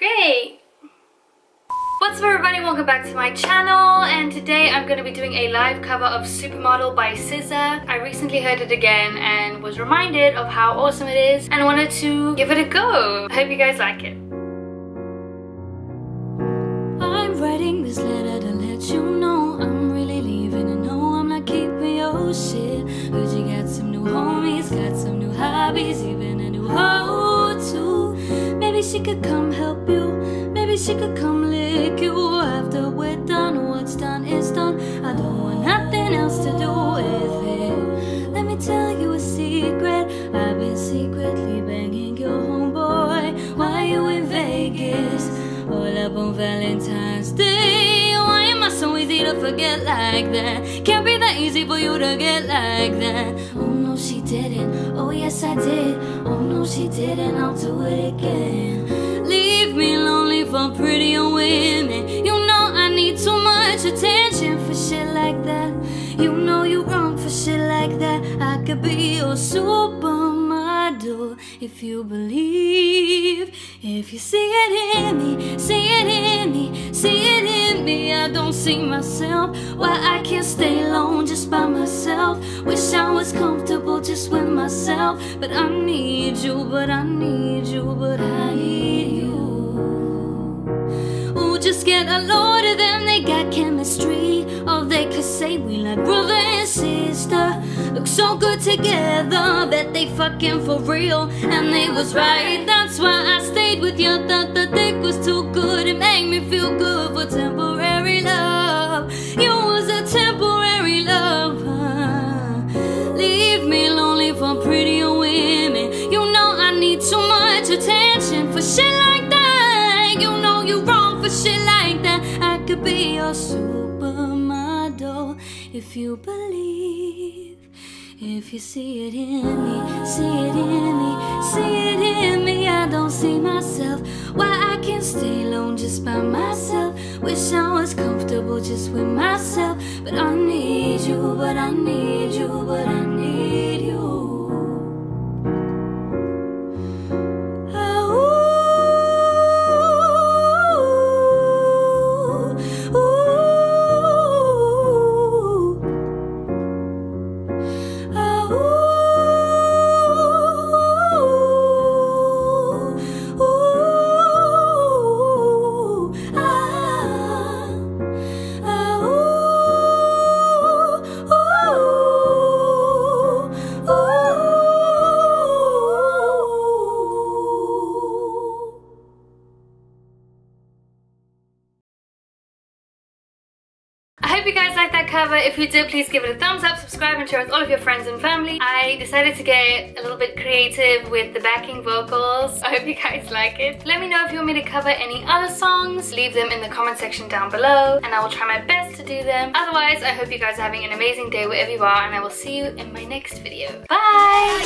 Great! What's up everybody, welcome back to my channel and today I'm going to be doing a live cover of Supermodel by SZA. I recently heard it again and was reminded of how awesome it is and wanted to give it a go. I hope you guys like it. I'm writing this letter to let you know she could come help you. Maybe she could come lick you after we're done. What's done is done. I don't want nothing else to do with it. Let me tell you a secret. I've been secretly banging your homeboy while you in Vegas. All up on Valentine's Day. Why am I so easy to forget like that? Can't be that easy for you to get like that. Oh no, she didn't. Oh yes, I did. Oh she didn't. I'll do it again leave me lonely for prettier women. You know I need too much attention for shit like that. You know you wrong for shit like that. I could be your supermodel if you believe. If you see it in me, see it in me, see it in me. I don't see myself. Why I can't stay myself. But I need you, but I need you, but I need you Oh, just get a load of them, they got chemistry. Or they could say we like brother and sister. Look so good together, bet they fucking for real. And they was right, that's why I stayed with you. Thought the dick was too good, it made me feel good for temporary could be your supermodel if you believe. If you see it in me, see it in me, see it in me. I don't see myself. Why I can't stay alone just by myself. Wish I was comfortable just with myself. But I need you, but I need you, but I hope you guys liked that cover. If you did, please give it a thumbs up, subscribe and share with all of your friends and family. I decided to get a little bit creative with the backing vocals. I hope you guys like it. Let me know if you want me to cover any other songs. Leave them in the comment section down below and I will try my best to do them. Otherwise, I hope you guys are having an amazing day wherever you are and I will see you in my next video. Bye!